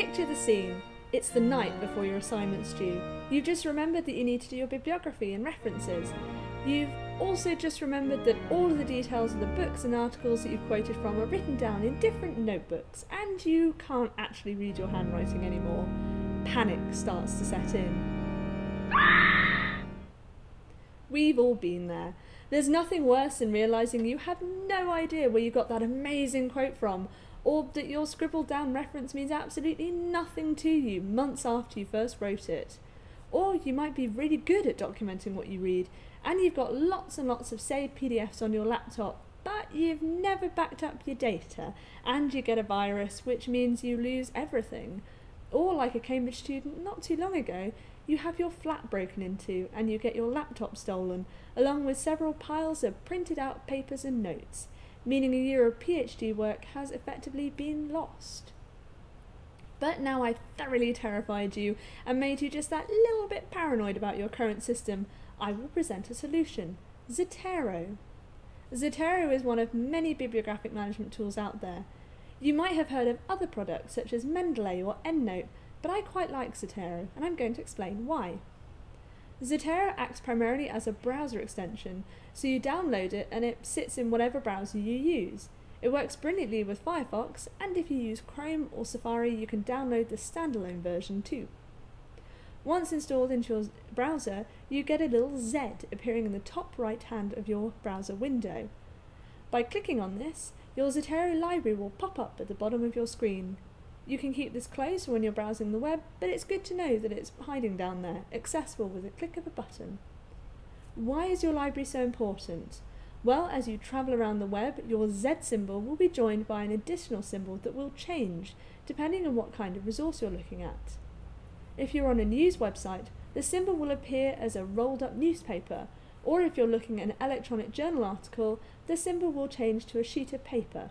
Picture the scene. It's the night before your assignment's due. You've just remembered that you need to do your bibliography and references. You've also just remembered that all of the details of the books and articles that you've quoted from are written down in different notebooks, and you can't actually read your handwriting anymore. Panic starts to set in. We've all been there. There's nothing worse than realising you have no idea where you got that amazing quote from, or that your scribbled down reference means absolutely nothing to you months after you first wrote it. Or you might be really good at documenting what you read, and you've got lots and lots of saved PDFs on your laptop, but you've never backed up your data, and you get a virus, which means you lose everything. Or, like a Cambridge student not too long ago, you have your flat broken into and you get your laptop stolen, along with several piles of printed out papers and notes, meaning a year of PhD work has effectively been lost. But now I've thoroughly terrified you and made you just that little bit paranoid about your current system, I will present a solution Zotero. Zotero is one of many bibliographic management tools out there. You might have heard of other products such as Mendeley or EndNote, but I quite like Zotero, and I'm going to explain why. Zotero acts primarily as a browser extension, so you download it and it sits in whatever browser you use. It works brilliantly with Firefox, and if you use Chrome or Safari, you can download the standalone version too. Once installed into your browser, you get a little Z appearing in the top right hand of your browser window. By clicking on this, your Zotero library will pop up at the bottom of your screen. You can keep this closed when you're browsing the web, but it's good to know that it's hiding down there, accessible with a click of a button. Why is your library so important? Well, as you travel around the web, your Z symbol will be joined by an additional symbol that will change depending on what kind of resource you're looking at. If you're on a news website, the symbol will appear as a rolled up newspaper, or if you're looking at an electronic journal article, the symbol will change to a sheet of paper.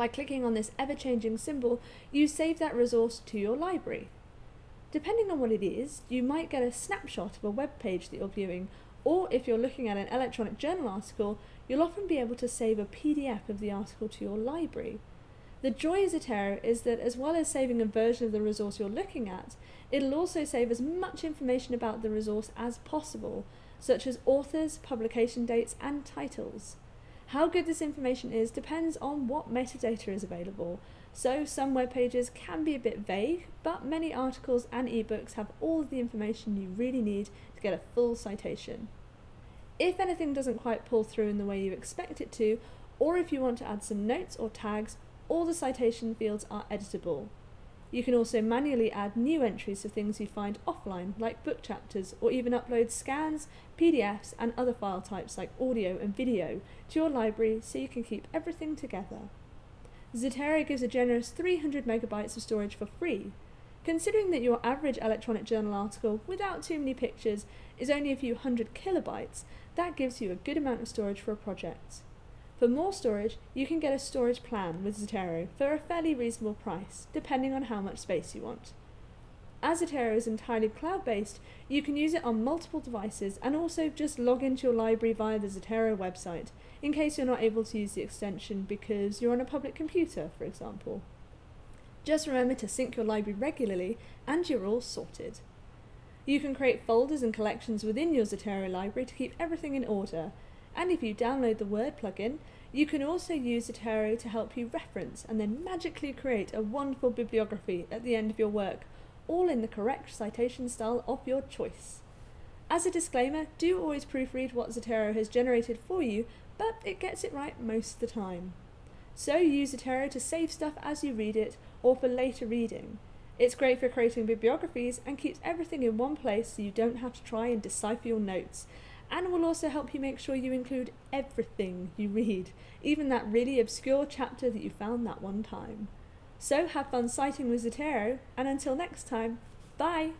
By clicking on this ever changing symbol, you save that resource to your library. Depending on what it is, you might get a snapshot of a web page that you're viewing, or if you're looking at an electronic journal article, you'll often be able to save a PDF of the article to your library. The joy of Zotero is that as well as saving a version of the resource you're looking at, it'll also save as much information about the resource as possible, such as authors, publication dates, and titles. How good this information is depends on what metadata is available. So some web pages can be a bit vague, but many articles and ebooks have all of the information you really need to get a full citation. If anything doesn't quite pull through in the way you expect it to, or if you want to add some notes or tags, all the citation fields are editable. You can also manually add new entries for things you find offline, like book chapters, or even upload scans, PDFs, and other file types like audio and video to your library so you can keep everything together. Zotero gives a generous 300 megabytes of storage for free. Considering that your average electronic journal article, without too many pictures, is only a few hundred kilobytes, that gives you a good amount of storage for a project. For more storage, you can get a storage plan with Zotero for a fairly reasonable price, depending on how much space you want. As Zotero is entirely cloud based, you can use it on multiple devices and also just log into your library via the Zotero website, in case you're not able to use the extension because you're on a public computer, for example. Just remember to sync your library regularly and you're all sorted. You can create folders and collections within your Zotero library to keep everything in order, and if you download the Word plugin, you can also use Zotero to help you reference and then magically create a wonderful bibliography at the end of your work, all in the correct citation style of your choice. As a disclaimer, do always proofread what Zotero has generated for you, but it gets it right most of the time. So use Zotero to save stuff as you read it or for later reading. It's great for creating bibliographies and keeps everything in one place so you don't have to try and decipher your notes and will also help you make sure you include everything you read, even that really obscure chapter that you found that one time. So have fun citing with Zotero, and until next time, bye!